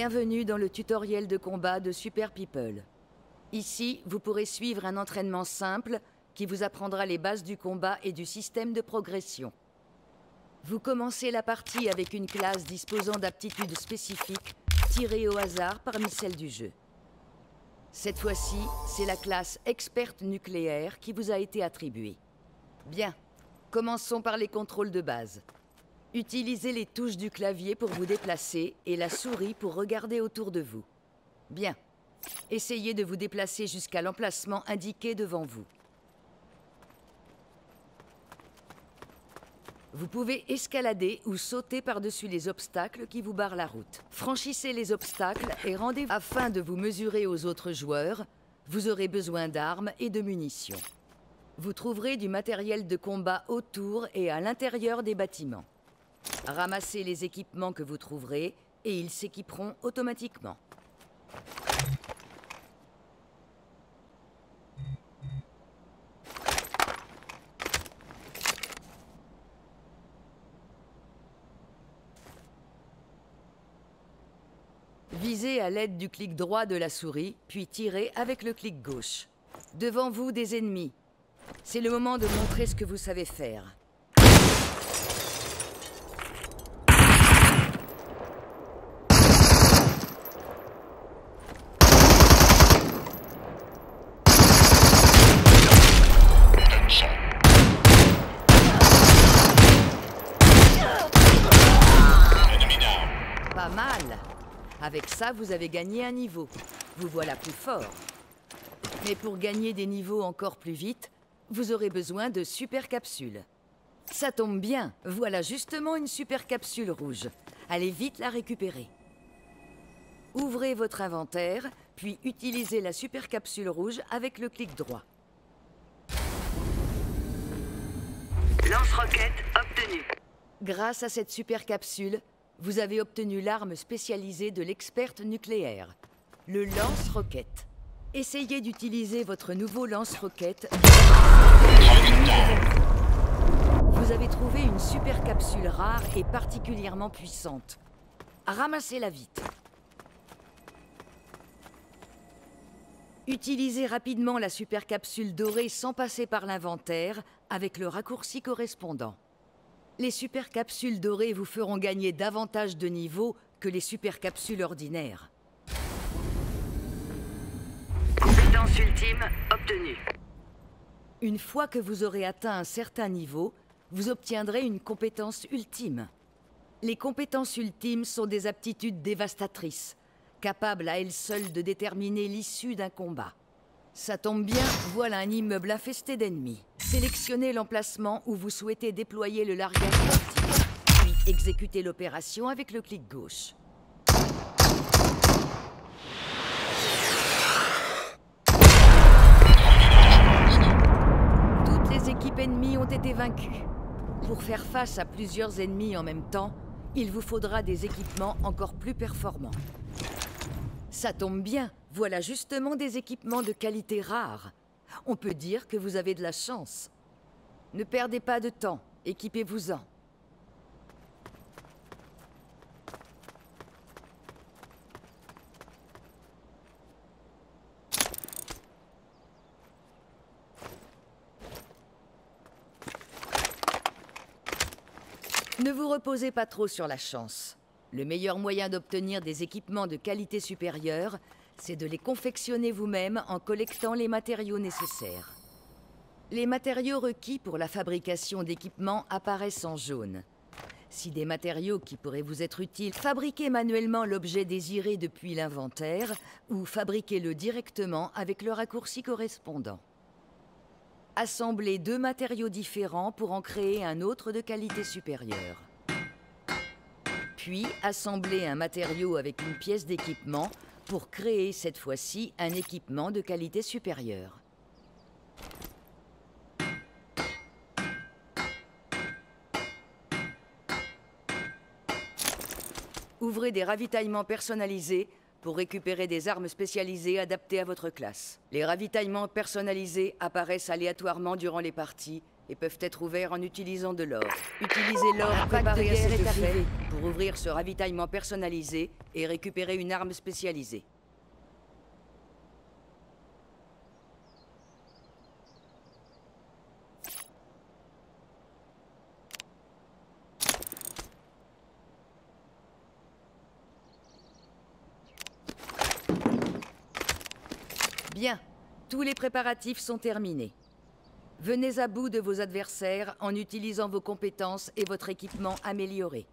Bienvenue dans le tutoriel de combat de Super People. Ici, vous pourrez suivre un entraînement simple qui vous apprendra les bases du combat et du système de progression. Vous commencez la partie avec une classe disposant d'aptitudes spécifiques tirées au hasard parmi celles du jeu. Cette fois-ci, c'est la classe experte nucléaire qui vous a été attribuée. Bien, commençons par les contrôles de base. Utilisez les touches du clavier pour vous déplacer et la souris pour regarder autour de vous. Bien. Essayez de vous déplacer jusqu'à l'emplacement indiqué devant vous. Vous pouvez escalader ou sauter par-dessus les obstacles qui vous barrent la route. Franchissez les obstacles et rendez-vous. Afin de vous mesurer aux autres joueurs, vous aurez besoin d'armes et de munitions. Vous trouverez du matériel de combat autour et à l'intérieur des bâtiments. Ramassez les équipements que vous trouverez et ils s'équiperont automatiquement. Visez à l'aide du clic droit de la souris, puis tirez avec le clic gauche. Devant vous, des ennemis. C'est le moment de montrer ce que vous savez faire. Pas mal. Avec ça, vous avez gagné un niveau. Vous voilà plus fort. Mais pour gagner des niveaux encore plus vite, vous aurez besoin de super capsules. Ça tombe bien, voilà justement une super capsule rouge. Allez vite la récupérer. Ouvrez votre inventaire, puis utilisez la super capsule rouge avec le clic droit. Lance-roquette obtenu. Grâce à cette super capsule, vous avez obtenu l'arme spécialisée de l'experte nucléaire, le lance-roquette. Essayez d'utiliser votre nouveau lance-roquette. Vous avez trouvé une super capsule rare et particulièrement puissante. Ramassez-la vite. Utilisez rapidement la super capsule dorée sans passer par l'inventaire avec le raccourci correspondant. Les super capsules dorées vous feront gagner davantage de niveaux que les super capsules ordinaires. Compétence ultime obtenue. Une fois que vous aurez atteint un certain niveau, vous obtiendrez une compétence ultime. Les compétences ultimes sont des aptitudes dévastatrices, capables à elles seules de déterminer l'issue d'un combat. Ça tombe bien, voilà un immeuble infesté d'ennemis. Sélectionnez l'emplacement où vous souhaitez déployer le largage puis exécutez l'opération avec le clic gauche. Toutes les équipes ennemies ont été vaincues. Pour faire face à plusieurs ennemis en même temps, il vous faudra des équipements encore plus performants. Ça tombe bien, voilà justement des équipements de qualité rare. On peut dire que vous avez de la chance. Ne perdez pas de temps, équipez-vous-en. Ne vous reposez pas trop sur la chance. Le meilleur moyen d'obtenir des équipements de qualité supérieure, c'est de les confectionner vous-même en collectant les matériaux nécessaires. Les matériaux requis pour la fabrication d'équipements apparaissent en jaune. Si des matériaux qui pourraient vous être utiles, fabriquez manuellement l'objet désiré depuis l'inventaire ou fabriquez-le directement avec le raccourci correspondant. Assemblez deux matériaux différents pour en créer un autre de qualité supérieure. Puis, assemblez un matériau avec une pièce d'équipement pour créer cette fois-ci un équipement de qualité supérieure. Ouvrez des ravitaillements personnalisés pour récupérer des armes spécialisées adaptées à votre classe. Les ravitaillements personnalisés apparaissent aléatoirement durant les parties et peuvent être ouverts en utilisant de l'or. Utilisez l'or préparé à cet effet pour ouvrir ce ravitaillement personnalisé et récupérer une arme spécialisée. Bien, tous les préparatifs sont terminés. Venez à bout de vos adversaires en utilisant vos compétences et votre équipement amélioré.